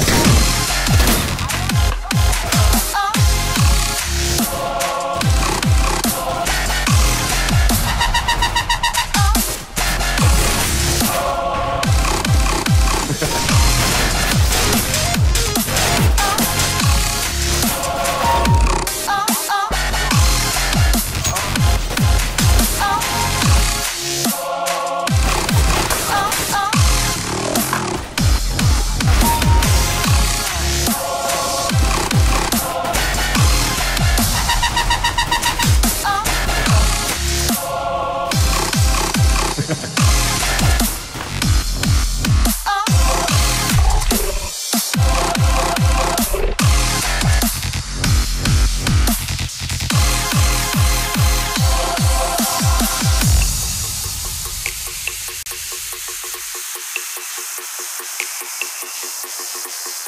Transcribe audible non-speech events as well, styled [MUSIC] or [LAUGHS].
Perfect. [LAUGHS] Thank